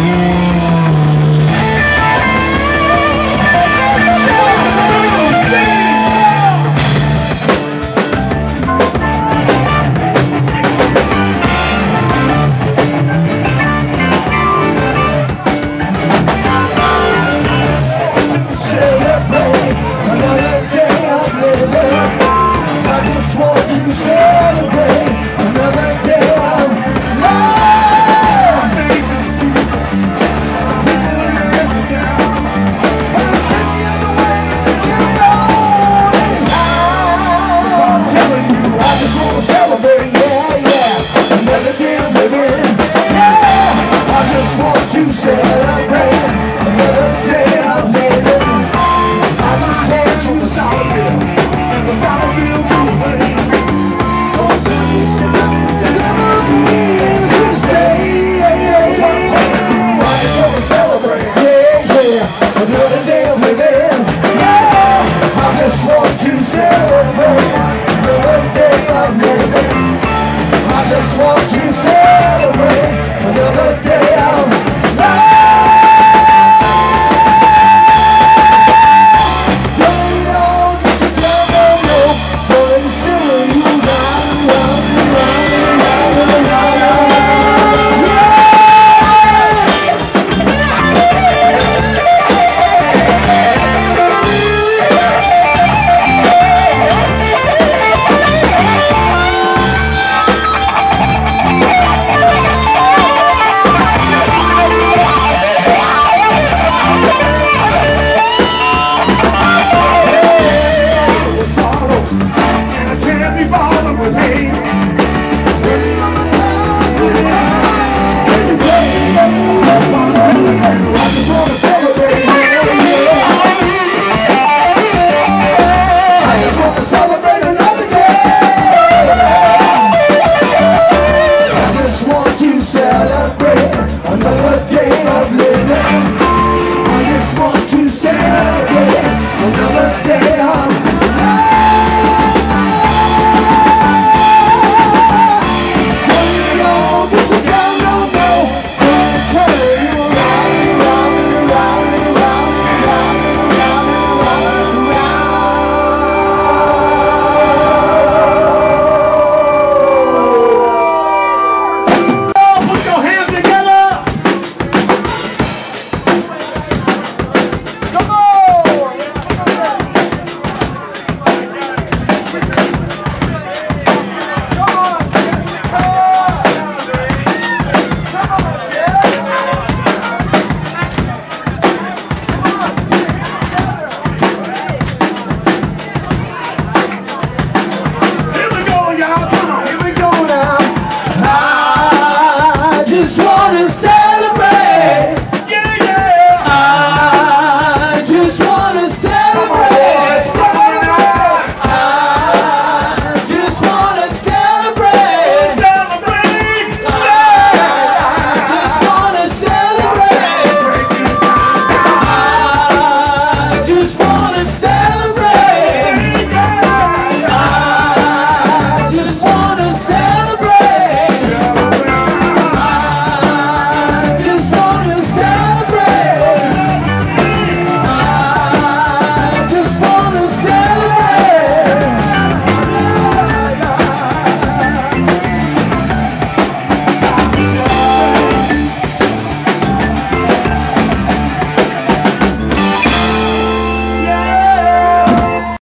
Música